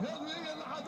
هذه هي